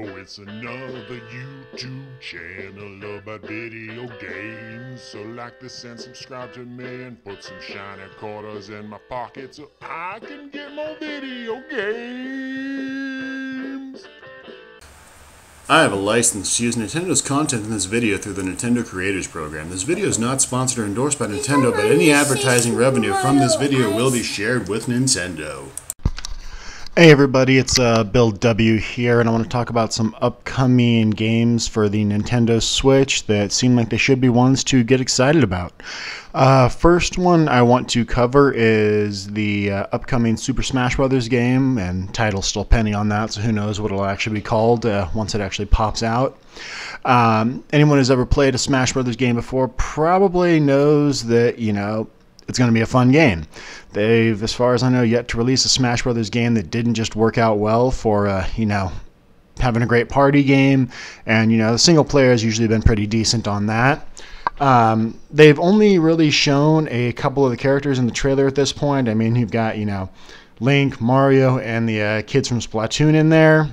Oh, it's another YouTube channel about video games. So like this and subscribe to me and put some shiny quarters in my pocket so I can get more video games. I have a license to use Nintendo's content in this video through the Nintendo Creators Program. This video is not sponsored or endorsed by Nintendo, but any advertising revenue from this video will be shared with Nintendo. Hey everybody, it's uh, Bill W here, and I want to talk about some upcoming games for the Nintendo Switch that seem like they should be ones to get excited about. Uh, first one I want to cover is the uh, upcoming Super Smash Bros. game, and title's still pending on that, so who knows what it'll actually be called uh, once it actually pops out. Um, anyone who's ever played a Smash Bros. game before probably knows that, you know, it's going to be a fun game. They've, as far as I know, yet to release a Smash Brothers game that didn't just work out well for, uh, you know, having a great party game. And, you know, the single player has usually been pretty decent on that. Um, they've only really shown a couple of the characters in the trailer at this point. I mean, you've got, you know, Link, Mario, and the uh, kids from Splatoon in there.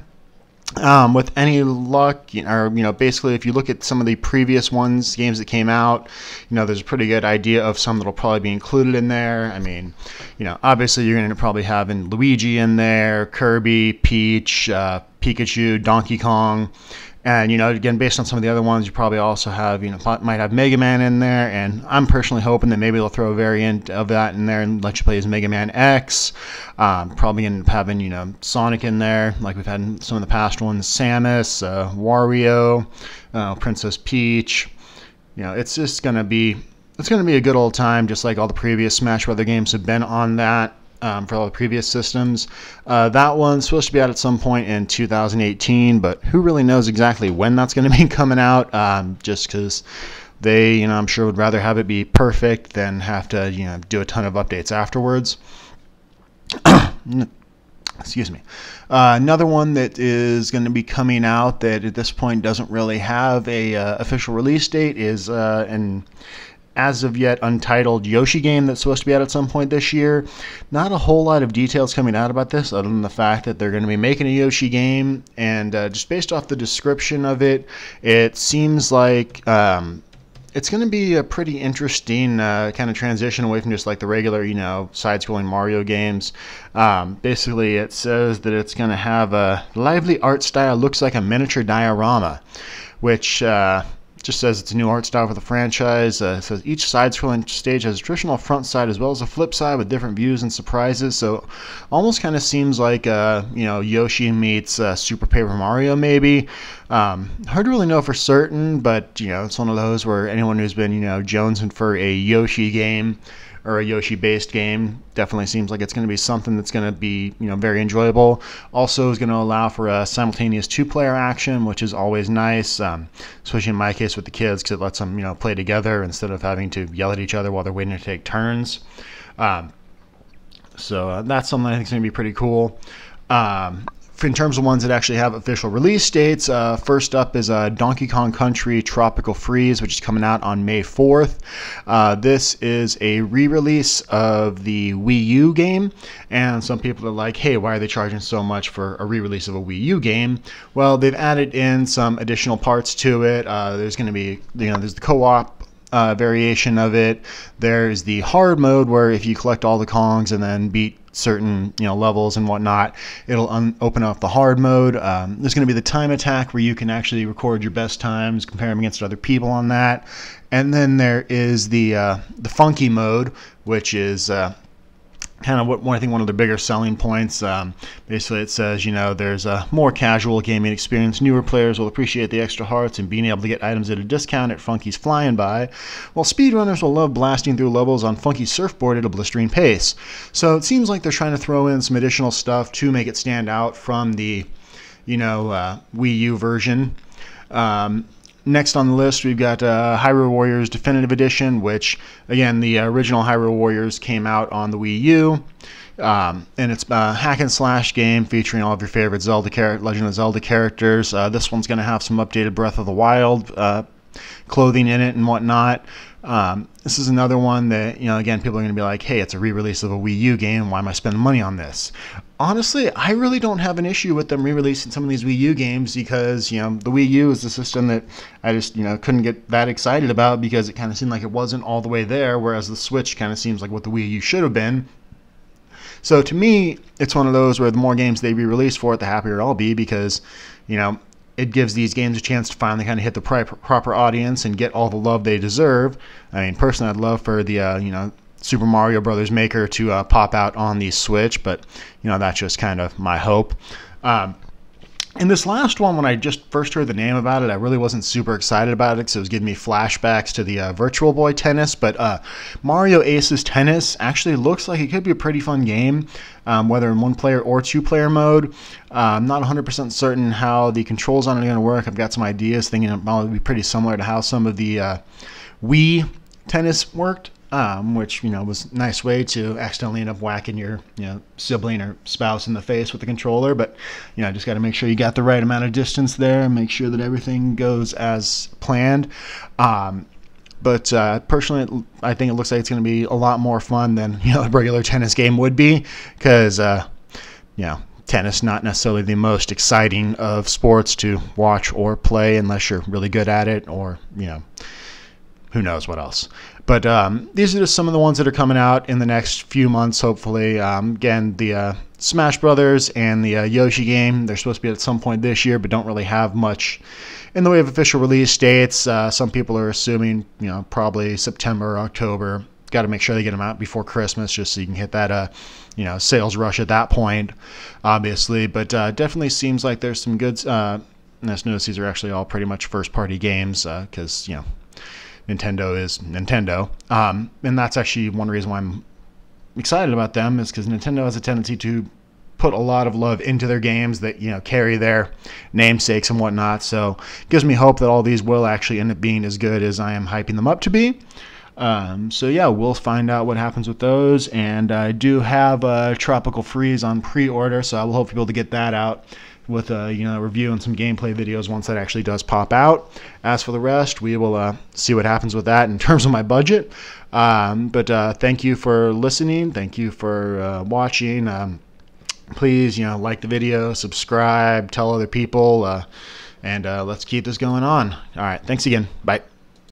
Um, with any luck, you know, or you know, basically, if you look at some of the previous ones, games that came out, you know, there's a pretty good idea of some that'll probably be included in there. I mean, you know, obviously, you're going to probably have in Luigi in there, Kirby, Peach, uh, Pikachu, Donkey Kong, and you know, again, based on some of the other ones, you probably also have you know might have Mega Man in there. And I'm personally hoping that maybe they'll throw a variant of that in there and let you play as Mega Man X. Um, probably end up having you know Sonic in there, like we've had in some of the past ones, Samus, uh, Wario, uh, Princess Peach. You know, it's just gonna be it's gonna be a good old time, just like all the previous Smash Brother games have been on that um, for all the previous systems. Uh, that one's supposed to be out at some point in 2018, but who really knows exactly when that's going to be coming out? Um, just because they, you know, I'm sure would rather have it be perfect than have to, you know, do a ton of updates afterwards. Excuse me. Uh, another one that is going to be coming out that at this point doesn't really have a uh, official release date is uh, an as of yet untitled Yoshi game that's supposed to be out at some point this year. Not a whole lot of details coming out about this, other than the fact that they're going to be making a Yoshi game, and uh, just based off the description of it, it seems like. Um, it's going to be a pretty interesting uh, kind of transition away from just like the regular, you know, side-scrolling Mario games. Um, basically, it says that it's going to have a lively art style, looks like a miniature diorama, which uh, just says it's a new art style for the franchise. Uh, says each side-scrolling stage has a traditional front side as well as a flip side with different views and surprises. So almost kind of seems like uh, you know Yoshi meets uh, Super Paper Mario maybe. Um, hard to really know for certain, but you know it's one of those where anyone who's been you know jonesing for a Yoshi game or a Yoshi based game. Definitely seems like it's going to be something that's going to be you know very enjoyable. Also is going to allow for a simultaneous two player action, which is always nice, um, especially in my case with the kids because it lets them you know play together instead of having to yell at each other while they're waiting to take turns. Um, so uh, that's something I think is going to be pretty cool. Um, in terms of ones that actually have official release dates, uh, first up is uh, Donkey Kong Country Tropical Freeze, which is coming out on May 4th. Uh, this is a re release of the Wii U game, and some people are like, hey, why are they charging so much for a re release of a Wii U game? Well, they've added in some additional parts to it. Uh, there's going to be, you know, there's the co op uh, variation of it. There's the hard mode where if you collect all the Kongs and then beat certain you know levels and whatnot, it'll open up the hard mode. Um, there's going to be the time attack where you can actually record your best times, compare them against other people on that, and then there is the uh, the funky mode, which is uh, kind of what one I think one of the bigger selling points. Um, basically, it says you know there's a more casual gaming experience. Newer players will appreciate the extra hearts and being able to get items at a discount at Funky's Fly 'n' Buy, while speedrunners will love blasting through levels on Funky's Surfboard at a blistering pace. So it seems like they're trying to throw in some additional stuff to make it stand out from the you know uh, Wii U version. Um, Next on the list, we've got uh, Hyrule Warriors Definitive Edition, which, again, the original Hyrule Warriors came out on the Wii U. Um, and it's a hack and slash game featuring all of your favorite Zelda char- Legend of Zelda characters. Uh, this one's going to have some updated Breath of the Wild uh, clothing in it and whatnot. Um, this is another one that, you know, again, people are going to be like, hey, it's a re release of a Wii U game. Why am I spending money on this? Honestly, I really don't have an issue with them re releasing some of these Wii U games because, you know, the Wii U is a system that I just, you know, couldn't get that excited about because it kind of seemed like it wasn't all the way there, whereas the Switch kind of seems like what the Wii U should have been. So to me, it's one of those where the more games they re-release for it, the happier I'll be because, you know, it gives these games a chance to finally kind of hit the proper audience and get all the love they deserve. I mean, personally, I'd love for the uh, you know Super Mario Brothers Maker to uh, pop out on the Switch, but you know that's just kind of my hope. Um, and this last one, when I just first heard the name about it, I really wasn't super excited about it because it was giving me flashbacks to the uh, Virtual Boy Tennis. But uh, Mario Aces Tennis actually looks like it could be a pretty fun game, um, whether in one player or two player mode. Uh, I'm not 100% certain how the controls on it are going to work. I've got some ideas, thinking it might be pretty similar to how some of the uh, Wii tennis worked um, which you know was a nice way to accidentally end up whacking your you know sibling or spouse in the face with the controller. But you know, just got to make sure you got the right amount of distance there, and make sure that everything goes as planned. Um, but uh, personally, I think it looks like it's going to be a lot more fun than you know a regular tennis game would be, because uh, you know tennis not necessarily the most exciting of sports to watch or play unless you're really good at it or you know who knows what else. But um, these are just some of the ones that are coming out in the next few months, hopefully. Um, again, the uh, Smash Brothers and the uh, Yoshi game, they're supposed to be at some point this year, but don't really have much in the way of official release dates. Uh, some people are assuming, you know, probably September, or October. Got to make sure they get them out before Christmas, just so you can hit that, uh, you know, sales rush at that point, obviously. But uh, definitely seems like there's some good. Uh, let's notice these are actually all pretty much first-party games because you know Nintendo is Nintendo. Um, and that's actually one reason why I'm excited about them is because Nintendo has a tendency to put a lot of love into their games that you know carry their namesakes and whatnot. So it gives me hope that all these will actually end up being as good as I am hyping them up to be. Um, so yeah, we'll find out what happens with those. And I do have a Tropical Freeze on pre-order, so I will hope to be able to get that out with a you know review and some gameplay videos once that actually does pop out. As for the rest, we will uh, see what happens with that in terms of my budget. Um, but uh, thank you for listening. Thank you for uh, watching. Um, please, you know, like the video, subscribe, tell other people, uh, and uh, let's keep this going on. All right, thanks again. Bye.